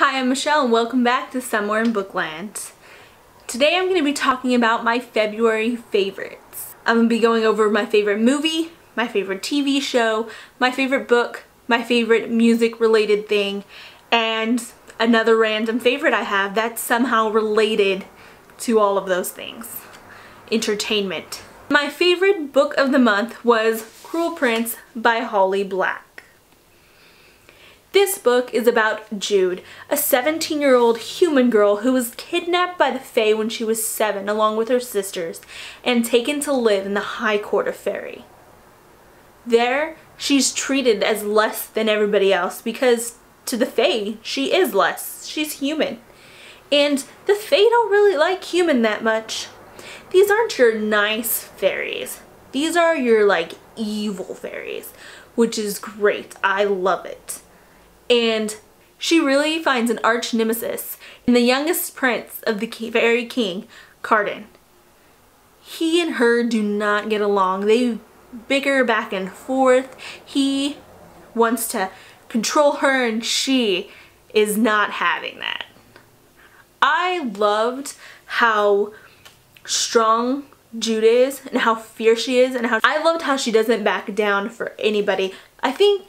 Hi, I'm Michele and welcome back to Somewhere in Bookland. Today I'm going to be talking about my February favorites. I'm going to be going over my favorite movie, my favorite TV show, my favorite book, my favorite music related thing, and another random favorite I have that's somehow related to all of those things. Entertainment. My favorite book of the month was Cruel Prince by Holly Black. This book is about Jude, a 17-year-old human girl who was kidnapped by the Fae when she was seven along with her sisters and taken to live in the High Court of Fairy. There, she's treated as less than everybody else because to the Fae, she is less. She's human. And the Fae don't really like human that much. These aren't your nice fairies. These are your like evil fairies, which is great. I love it and she really finds an arch nemesis in the youngest prince of the fairy king, Cardan. He and her do not get along. They bicker back and forth. He wants to control her and she is not having that. I loved how strong Jude is and how fierce she is and how I loved how she doesn't back down for anybody. I think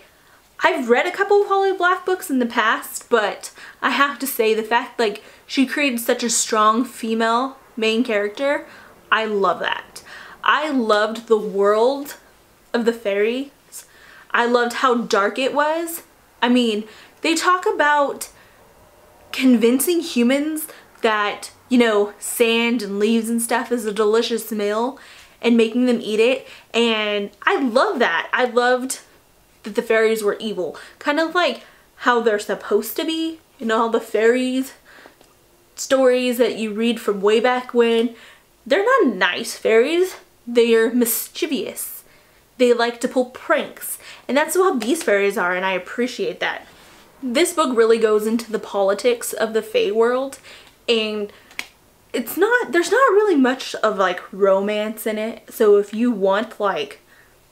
I've read a couple of Holly Black books in the past, but I have to say the fact like she created such a strong female main character, I love that. I loved the world of the fairies. I loved how dark it was. I mean, they talk about convincing humans that, you know, sand and leaves and stuff is a delicious meal and making them eat it. And I love that. I loved that the fairies were evil. Kind of like how they're supposed to be in all the fairies stories that you read from way back when. They're not nice fairies. They're mischievous. They like to pull pranks. And that's how these fairies are and I appreciate that. This book really goes into the politics of the Fae world and it's not, there's not really much of like romance in it. So if you want like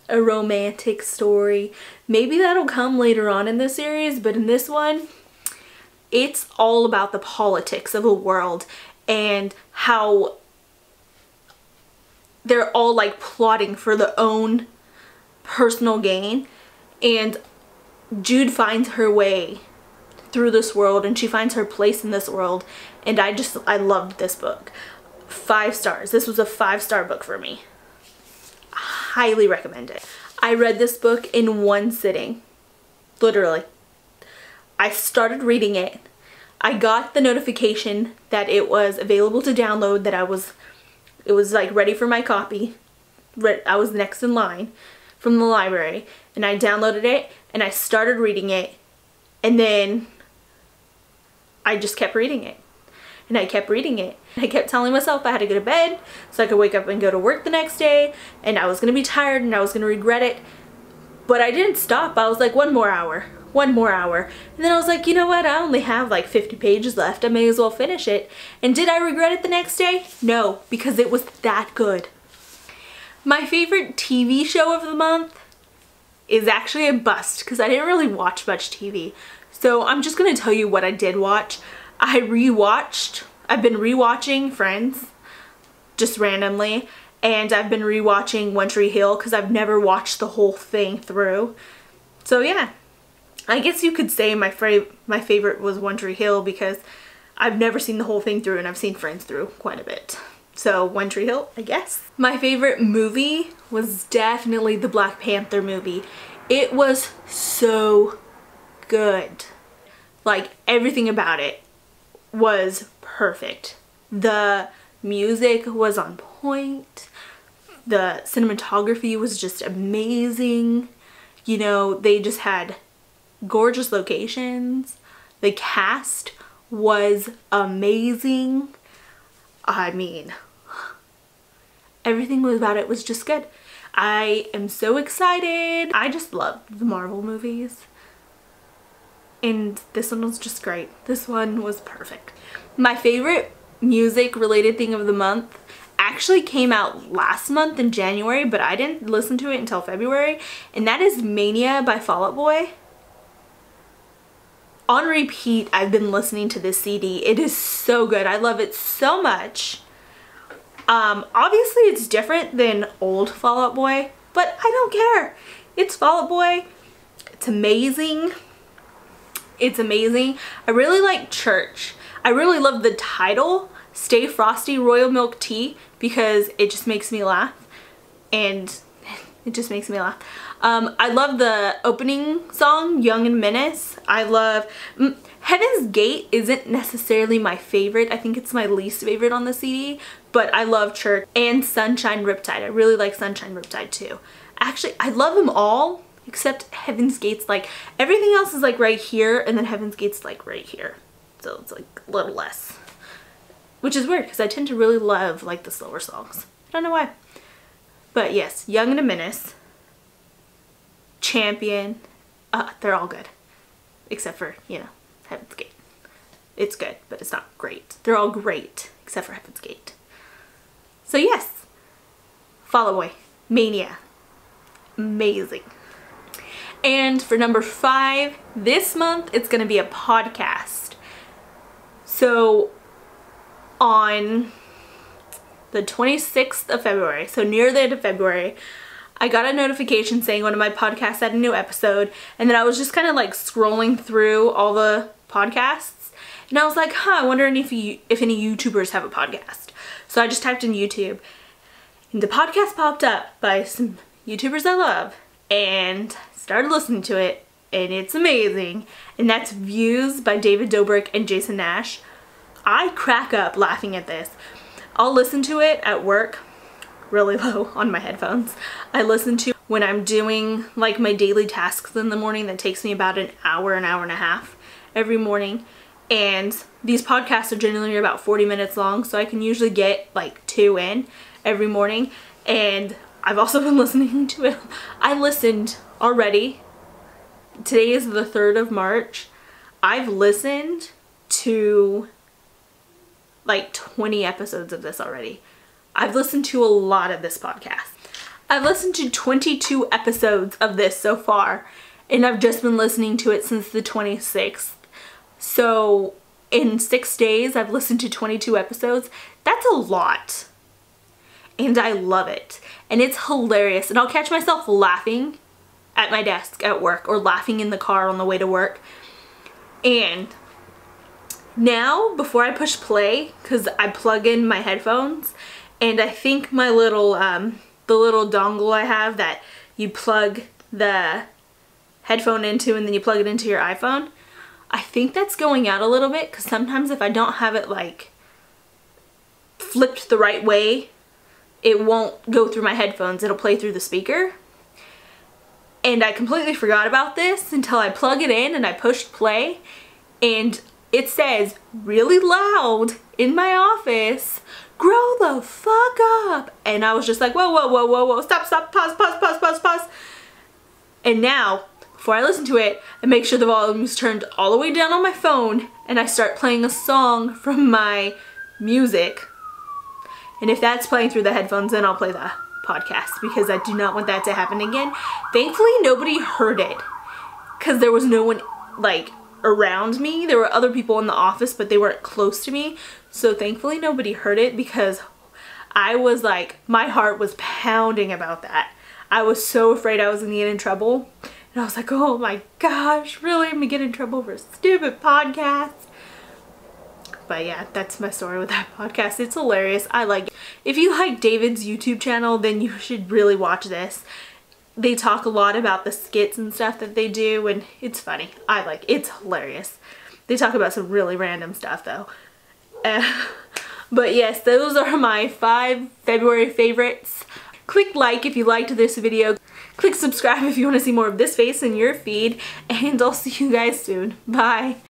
a romantic story. Maybe that'll come later on in the series, but in this one, it's all about the politics of the world and how they're all like plotting for their own personal gain. And Jude finds her way through this world and she finds her place in this world. And I just I loved this book. Five stars. This was a five star book for me highly recommend it. I read this book in one sitting, literally. I started reading it. I got the notification that it was available to download, that I was, it was like ready for my copy. I was next in line from the library and I downloaded it and I started reading it and then I just kept reading it and I kept reading it. I kept telling myself I had to go to bed so I could wake up and go to work the next day and I was to be tired and I was to regret it. But I didn't stop. I was like, one more hour, one more hour. And then I was like, you know what? I only have like 50 pages left. I may as well finish it. And did I regret it the next day? No, because it was that good. My favorite TV show of the month is actually a bust because I didn't really watch much TV. So I'm just to tell you what I did watch. I rewatched, I've been rewatching Friends just randomly and I've been rewatching One Tree Hill because I've never watched the whole thing through. So yeah, I guess you could say my, my favorite was One Tree Hill because I've never seen the whole thing through and I've seen Friends through quite a bit. So One Tree Hill, I guess. My favorite movie was definitely the Black Panther movie. It was so good. Like everything about it was perfect. The music was on point. The cinematography was just amazing. You know, they just had gorgeous locations. The cast was amazing. I mean, everything about it was just good. I am so excited. I just love the Marvel movies and this one was just great. This one was perfect. My favorite music related thing of the month actually came out last month in January, but I didn't listen to it until February, and that is Mania by Fall Out Boy. on repeat I've been listening to this CD. It is so good. I love it so much. Um, obviously it's different than old Fall Out Boy, but I don't care. It's Fall Out Boy. It's amazing. It's amazing. I really like Church. I really love the title, Stay Frosty Royal Milk Tea, because it just makes me laugh. And it just makes me laugh. Um, I love the opening song, Young and Menace. I love... Mm, Heaven's Gate isn't necessarily my favorite. I think it's my least favorite on the CD, but I love Church and Sunshine Riptide. I really like Sunshine Riptide too. Actually, I love them all except Heaven's Gate's like, everything else is like right here and then Heaven's Gate's like right here. So it's like a little less. Which is weird because I tend to really love like the slower songs. I don't know why. But yes, Young and a Menace, Champion, uh, they're all good. Except for, you know, Heaven's Gate. It's good, but it's not great. They're all great, except for Heaven's Gate. So yes, Fall Out Boy, Mania, amazing. And for number five, this month it's going to be a podcast. So on the 26th of February, so near the end of February, I got a notification saying one of my podcasts had a new episode and then I was just kind of like scrolling through all the podcasts and I was like, huh, I wonder if, you, if any YouTubers have a podcast. So I just typed in YouTube and the podcast popped up by some YouTubers I love and started listening to it and it's amazing and that's Views by David Dobrik and Jason Nash. I crack up laughing at this. I'll listen to it at work really low on my headphones. I listen to when I'm doing like my daily tasks in the morning that takes me about an hour, an hour and a half every morning. And these podcasts are generally about 40 minutes long, so I can usually get like two in every morning. And I've also been listening to it. I listened already. Today is the 3rd of March. I've listened to like 20 episodes of this already. I've listened to a lot of this podcast. I've listened to 22 episodes of this so far and I've just been listening to it since the 26th. So in six days I've listened to 22 episodes. That's a lot. And I love it. And it's hilarious. And I'll catch myself laughing at my desk at work or laughing in the car on the way to work. And now, before I push play, because I plug in my headphones, and I think my little, um, the little dongle I have that you plug the headphone into and then you plug it into your iPhone, I think that's going out a little bit because sometimes if I don't have it like flipped the right way, it won't go through my headphones. It'll play through the speaker. And I completely forgot about this until I plug it in and I pushed play and it says really loud in my office, grow the fuck up. And I was just like, whoa, whoa, whoa, whoa, whoa, stop, stop, pause, pause, pause, pause, pause. And now, before I listen to it, I make sure the volume is turned all the way down on my phone and I start playing a song from my music. And if that's playing through the headphones, then I'll play the podcast because I do not want that to happen again. Thankfully, nobody heard it because there was no one like around me. There were other people in the office, but they weren't close to me. So thankfully nobody heard it because I was like, my heart was pounding about that. I was so afraid I was gonna get in trouble. And I was like, oh my gosh, really? I'm gonna get in trouble for a stupid podcast. But yeah, that's my story with that podcast. It's hilarious. I like it. If you like David's YouTube channel, then you should really watch this they talk a lot about the skits and stuff that they do and it's funny. I like It's hilarious. They talk about some really random stuff though. Uh, but yes, those are my five February favorites. Click like if you liked this video. Click subscribe if you want to see more of this face in your feed. And I'll see you guys soon. Bye.